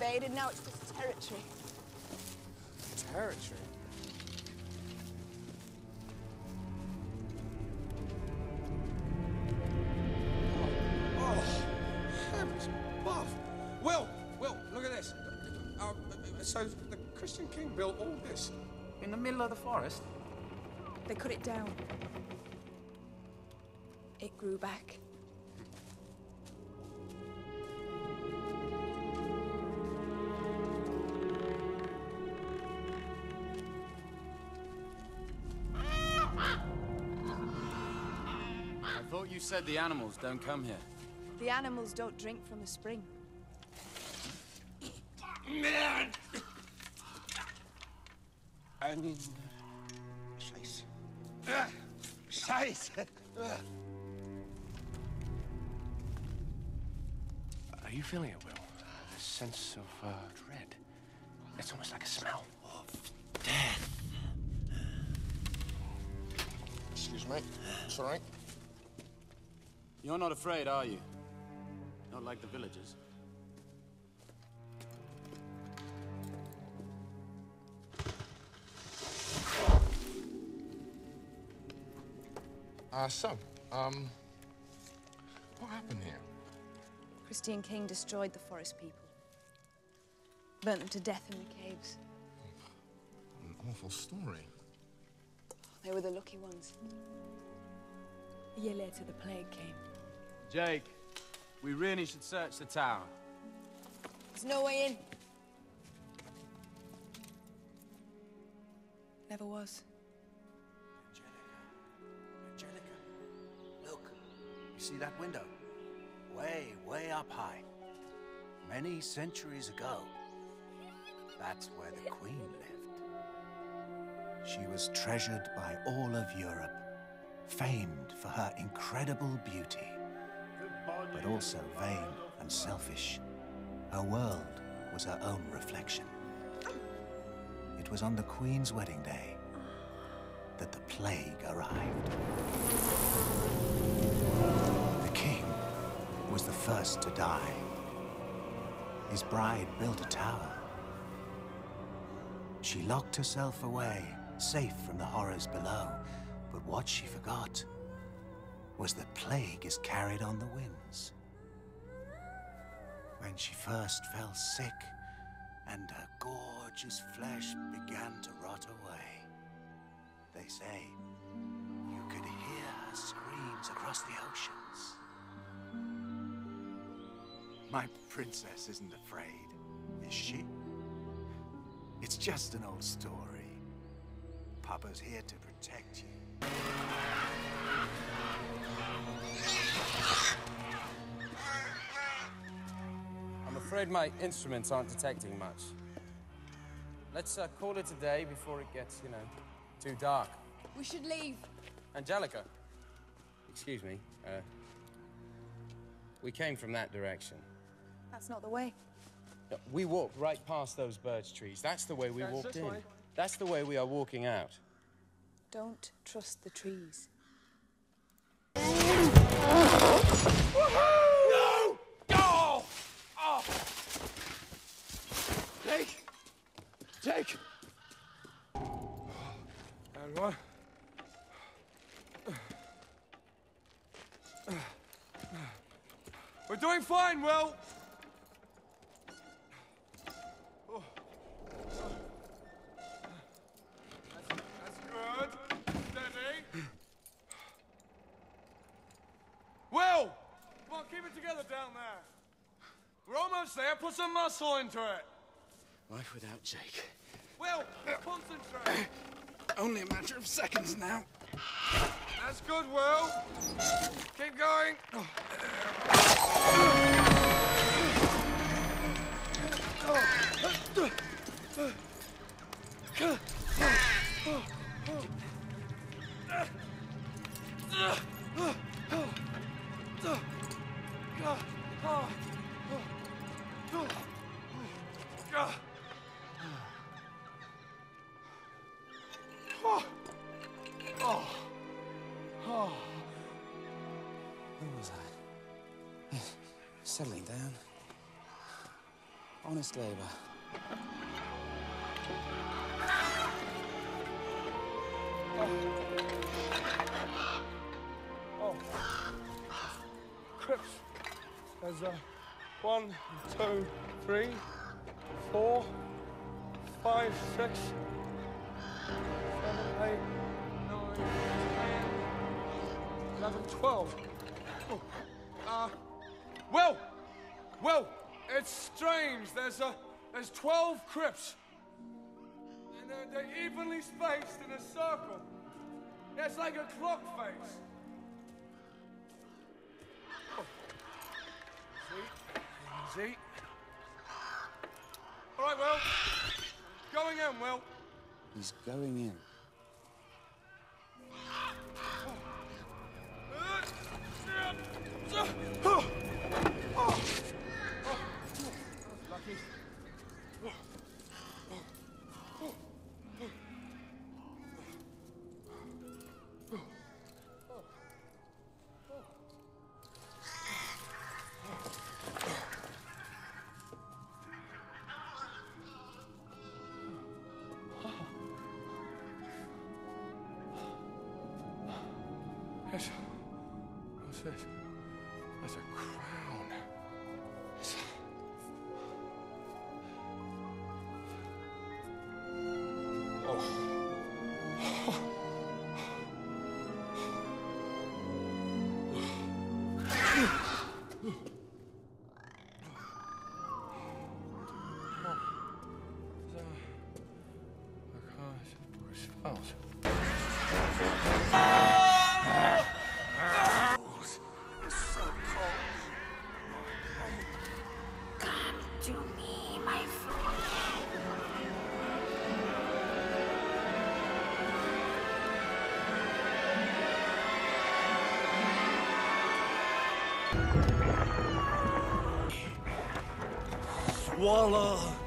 invaded, now it's just territory. Territory? Oh, heavens above. Will, Will, look at this. Uh, so the Christian king built all this In the middle of the forest? They cut it down. It grew back. Thought you said the animals don't come here. The animals don't drink from the spring. And Scheiße. Ah, Scheiße. Ah. Are you feeling it, Will? A sense of uh, dread. It's almost like a smell of death. Excuse me. It's all right. You're not afraid, are you? Not like the villagers. Uh, so, um, what happened here? Christian King destroyed the forest people. Burnt them to death in the caves. An awful story. They were the lucky ones. A year later, the plague came. Jake, we really should search the tower. There's no way in. Never was. Angelica. Angelica, look. You see that window? Way, way up high. Many centuries ago, that's where the Queen lived. She was treasured by all of Europe, famed for her incredible beauty, but also vain and selfish. Her world was her own reflection. It was on the Queen's wedding day that the plague arrived. The king was the first to die. His bride built a tower. She locked herself away, safe from the horrors below. But what she forgot was that plague is carried on the winds. When she first fell sick and her gorgeous flesh began to rot away, they say you could hear her screams across the oceans. My princess isn't afraid, is she? It's just an old story. Papa's here to protect you. Afraid my instruments aren't detecting much. Let's uh, call it a day before it gets, you know, too dark. We should leave. Angelica, excuse me. Uh, we came from that direction. That's not the way. No, We walked right past those birch trees. That's the way we That's walked in. way. That's the way we are walking out. Don't trust the trees. No! Oh! Oh! Jake! Jake! And one. We're doing fine, Will. That's, that's good. Steady. Will! Come on, keep it together down there. We're almost there. Put some muscle into it. Life without Jake. Will, concentrate. Only a matter of seconds now. That's good, Will. Keep going. Was Settling down. honest labour. Oh. oh. Crips. There's uh, one, two, three, four, five, six, seven, eight, nine, ten, eleven, twelve. Oh. Uh, well, it's strange. There's uh, there's twelve crypts, and they're, they're evenly spaced in a circle. It's like a clock face. See? See? All right, well, going in, Will. He's going in. Yes. What's this? That's a crown. To 忘了